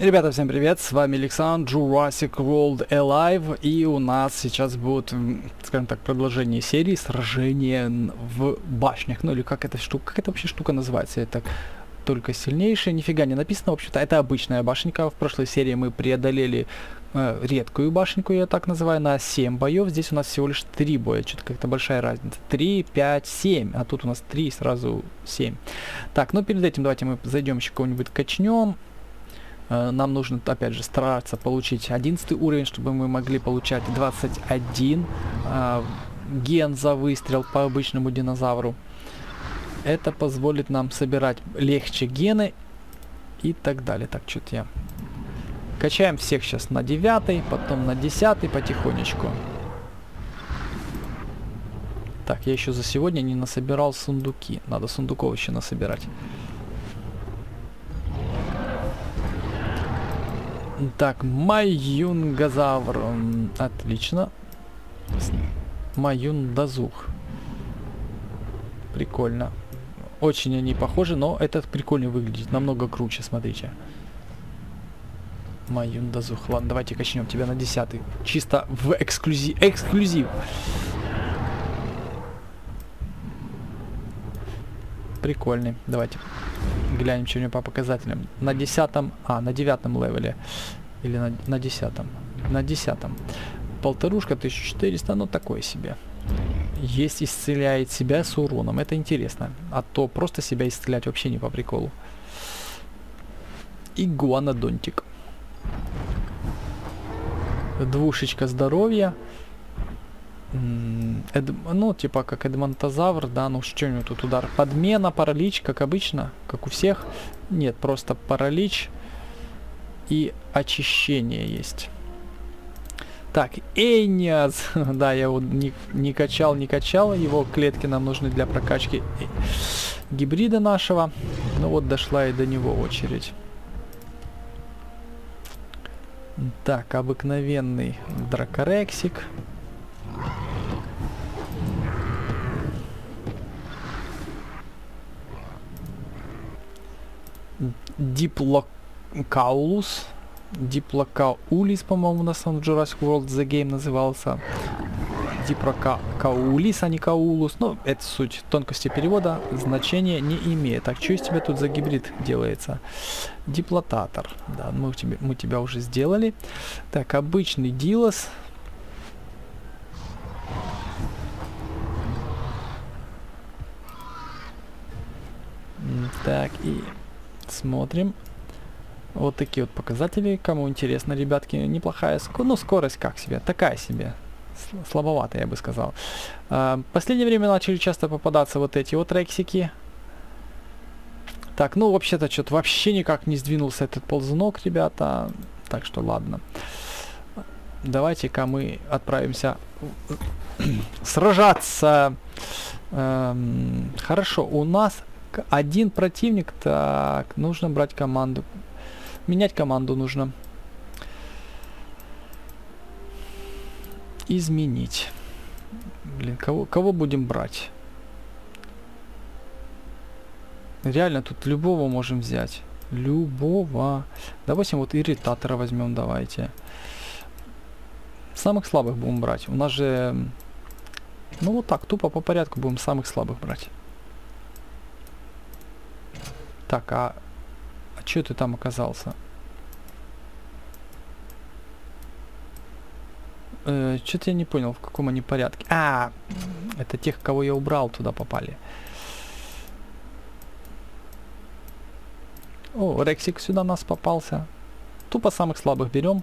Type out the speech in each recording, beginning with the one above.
Ребята, всем привет, с вами Александр, Jurassic World Alive, и у нас сейчас будет, скажем так, продолжение серии сражения н- в башнях, ну или как эта штука, как эта вообще штука называется, это только сильнейшая, нифига не написано, в общем-то, это обычная башенка, в прошлой серии мы преодолели э, редкую башенку, я так называю, на 7 боев, здесь у нас всего лишь 3 боя, что-то как-то большая разница, 3, 5, 7, а тут у нас 3, сразу 7. Так, ну перед этим давайте мы зайдем еще кого-нибудь качнем, Нам нужно, опять же, стараться получить 11 уровень, чтобы мы могли получать 21 э, ген за выстрел по обычному динозавру. Это позволит нам собирать легче гены и так далее. Так, что-то я... Качаем всех сейчас на 9, потом на 10 потихонечку. Так, я еще за сегодня не насобирал сундуки. Надо сундуков еще насобирать. Так, Маюнгазавр. м, Отлично. Маюндазух. Прикольно. Очень они похожи, но этот прикольно выглядит. Намного круче, смотрите. Маюндазух. Ладно, давайте качнем тебя на десятый. Чисто в эксклюзив. Эксклюзив. Прикольный. Давайте глянем, что у него по показателям. На десятом, а, на девятом левеле. Или на, на десятом. На десятом. Полторушка 1400, ну такое себе. Есть исцеляет себя с уроном. Это интересно. А то просто себя исцелять вообще не по приколу. Игуанодонтик. Двушечка здоровья. Эд- ну, типа как Эдмонтозавр, да, ну что у него тут удар? Подмена, паралич, как обычно, как у всех. Нет, просто паралич и очищение есть. Так, Эйниас, да, я его не, не качал, не качал, его клетки нам нужны для прокачки э, гибрида нашего. Ну вот дошла и до него очередь. Так, обыкновенный дракорексик. Диплокаулус. Диплокаулис, по-моему, нас он в Jurassic World The Game назывался. Дипрокаулис, а не Каулус. Ну, это суть тонкости перевода, значения не имеет. Так, что из тебя тут за гибрид делается? Диплотатор. Да, мы, тебе, мы тебя уже сделали. Так, обычный Дилос. Так, и смотрим. Вот такие вот показатели. Кому интересно, ребятки, неплохая ско- ну, скорость как себе, такая себе. Слабовато, я бы сказал. А, последнее время начали часто попадаться вот эти вот рексики. Так, ну вообще-то что-то вообще никак не сдвинулся этот ползунок, ребята. Так что ладно. Давайте-ка мы отправимся сражаться. Эм, хорошо, у нас один противник. Так, нужно брать команду. Менять команду нужно. Изменить. Блин, кого, кого будем брать? Реально, тут любого можем взять. Любого. Допустим, вот ирритатора возьмем, давайте. Самых слабых будем брать. У нас же... Ну вот так, тупо по порядку будем самых слабых брать. Так, а... А чё ты там оказался? Э, Что-то я не понял, в каком они порядке. А, это тех, кого я убрал, туда попали. О, Рексик сюда нас попался. Тупо самых слабых берем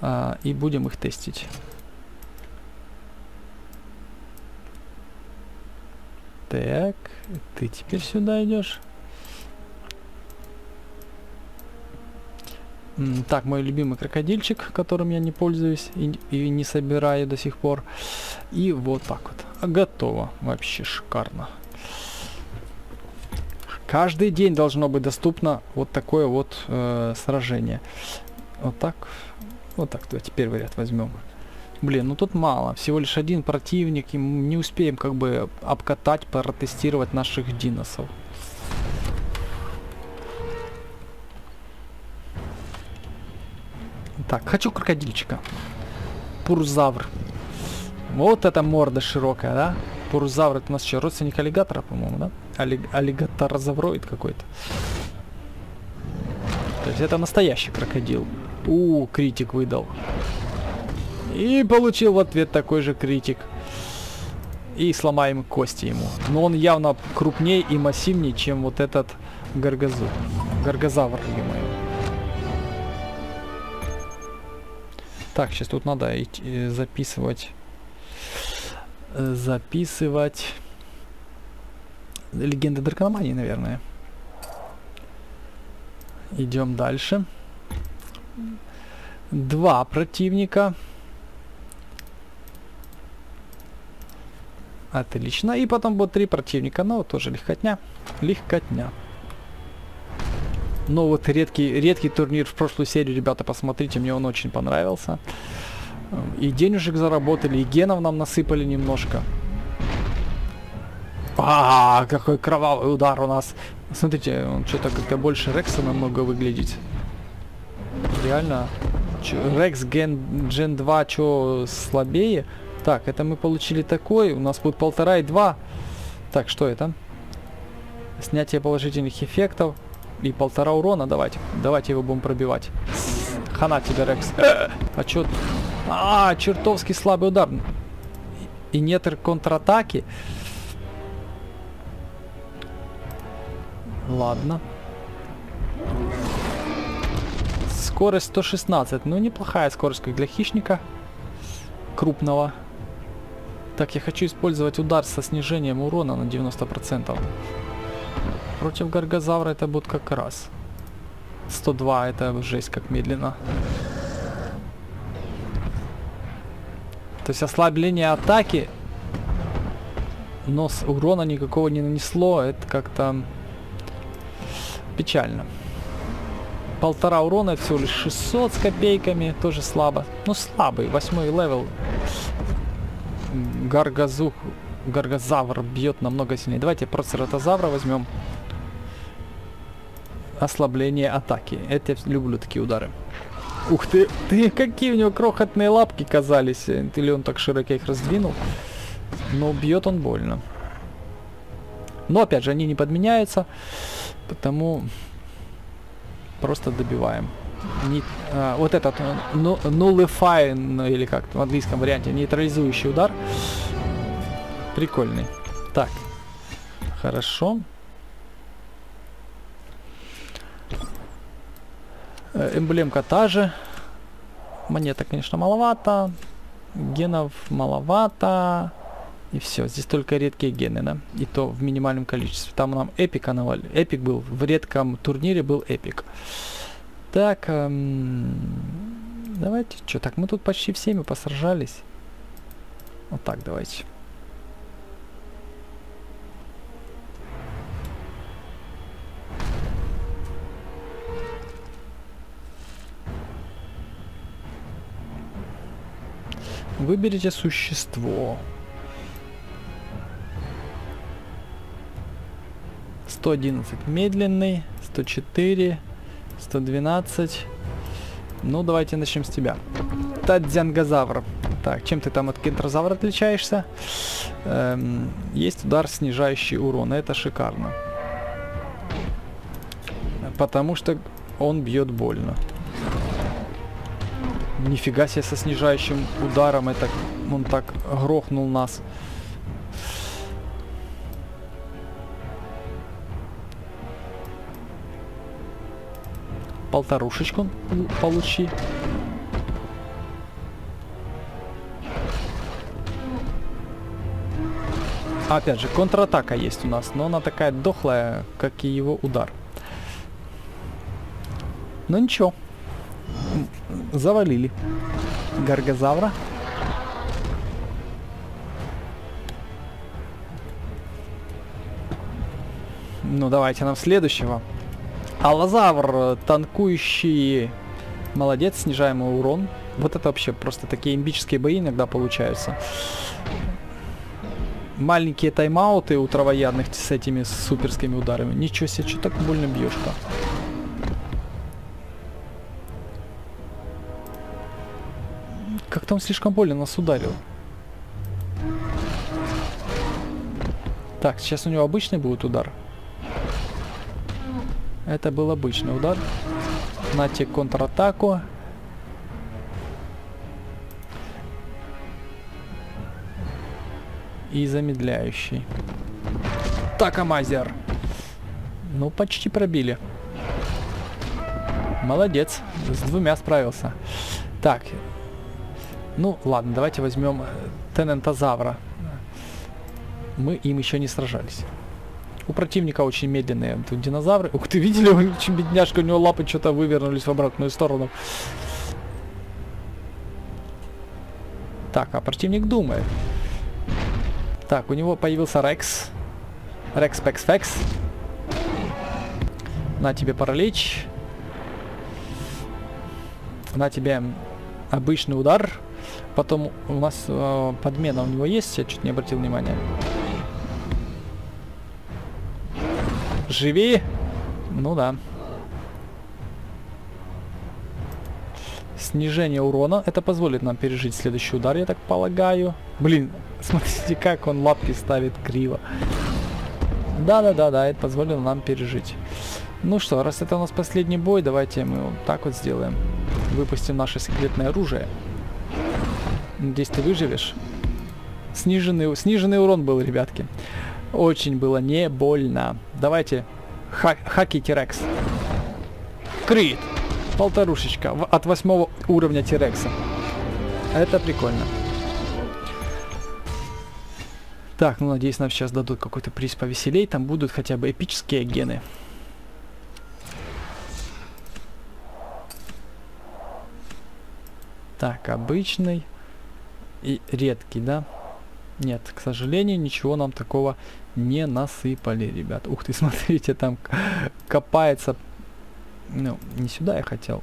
а, и будем их тестить. Так, ты теперь сюда идешь. Так, мой любимый крокодильчик, которым я не пользуюсь и, и не собираю до сих пор. И вот так вот. Готово. Вообще шикарно. Каждый день должно быть доступно вот такое вот э, сражение. Вот так. Вот так. Давайте первый ряд возьмем. Блин, ну тут мало. Всего лишь один противник. И мы не успеем как бы обкатать, протестировать наших диносов. Так, хочу крокодильчика. Пурзавр. Вот эта морда широкая, да? Пурзавр это у нас что, родственник аллигатора, по-моему, да? Алли аллигаторозавроид какой-то. То есть это настоящий крокодил. У, критик выдал. И получил в ответ такой же критик. И сломаем кости ему. Но он явно крупнее и массивнее, чем вот этот гаргазу. Гаргозавр, ё Так, сейчас тут надо идти, записывать. Э, записывать. Легенды Дракономании, наверное. Идем дальше. Два противника. Отлично. И потом будет три противника. Но тоже легкотня. Легкотня. Но вот редкий, редкий турнир в прошлую серию, ребята, посмотрите, мне он очень понравился. И денежек заработали, и генов нам насыпали немножко. А, какой кровавый удар у нас. Смотрите, он что-то как-то больше Рекса намного выглядит. Реально. Рекс Ген Gen 2 что слабее? Так, это мы получили такой. У нас будет полтора и два. Так, что это? Снятие положительных эффектов. И полтора урона. Давайте. Давайте его будем пробивать. Хана тебе, Рекс. А чё? А, чертовски слабый удар. И нет контратаки. Ладно. Скорость 116. Ну, неплохая скорость, как для хищника. Крупного. Так, я хочу использовать удар со снижением урона на 90%. Против гаргозавра это будет как раз. 102 это жесть как медленно. То есть ослабление атаки, но с урона никакого не нанесло. Это как-то печально. Полтора урона, всего лишь 600 с копейками, тоже слабо. Ну слабый, восьмой level. Гаргазух, гаргозавр бьет намного сильнее. Давайте просто ротозавра возьмем ослабление атаки. Это я люблю такие удары. Ух ты, ты, какие у него крохотные лапки казались. Или он так широко их раздвинул. Но бьет он больно. Но опять же, они не подменяются. Потому просто добиваем. Не, а, вот этот ну, nullify, ну, или как в английском варианте, нейтрализующий удар. Прикольный. Так. Хорошо. Э, эмблемка та же. Монета, конечно, маловато. Генов маловато. И все. Здесь только редкие гены, да? И то в минимальном количестве. Там нам эпика навали. Эпик был. В редком турнире был эпик. Так. Эм, давайте. Что, так мы тут почти всеми посражались. Вот так давайте. Выберите существо. 111 медленный, 104, 112. Ну, давайте начнем с тебя. Тадзянгозавр. Так, чем ты там от кентрозавра отличаешься? Эм, есть удар, снижающий урон. Это шикарно. Потому что он бьет больно. Нифига себе со снижающим ударом. Это он так грохнул нас. Полторушечку получи. Опять же, контратака есть у нас, но она такая дохлая, как и его удар. Но ничего завалили гаргозавра. Ну, давайте нам следующего. Аллозавр, танкующий. Молодец, снижаем урон. Вот это вообще просто такие имбические бои иногда получаются. Маленькие тайм-ауты у травоядных с этими суперскими ударами. Ничего себе, что так больно бьешь-то? Как-то он слишком больно нас ударил. Так, сейчас у него обычный будет удар. Это был обычный удар. Нате контратаку. И замедляющий. Так, Амазер. Ну, почти пробили. Молодец. С двумя справился. Так. Ну, ладно, давайте возьмем э, Тенентозавра. Мы им еще не сражались. У противника очень медленные тут динозавры. Ух ты, видели, очень бедняжка, у него лапы что-то вывернулись в обратную сторону. Так, а противник думает. Так, у него появился Рекс. Рекс, Пекс, Фекс. На тебе паралич. На тебе обычный удар. Потом у нас э, подмена у него есть, я чуть не обратил внимания. Живи! Ну да. Снижение урона. Это позволит нам пережить следующий удар, я так полагаю. Блин, смотрите, как он лапки ставит криво. Да-да-да-да, это позволило нам пережить. Ну что, раз это у нас последний бой, давайте мы вот так вот сделаем. Выпустим наше секретное оружие. Надеюсь, ты выживешь. Сниженный, сниженный урон был, ребятки. Очень было не больно. Давайте. Ха хаки Тирекс. Крит. Полторушечка. От восьмого уровня Тирекса. Это прикольно. Так, ну надеюсь, нам сейчас дадут какой-то приз повеселей. Там будут хотя бы эпические гены. Так, обычный и редкий, да? Нет, к сожалению, ничего нам такого не насыпали, ребят. Ух ты, смотрите, там копается... Ну, не сюда я хотел.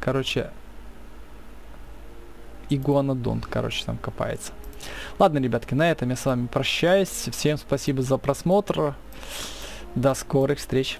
Короче, игуанодонт, короче, там копается. Ладно, ребятки, на этом я с вами прощаюсь. Всем спасибо за просмотр. До скорых встреч.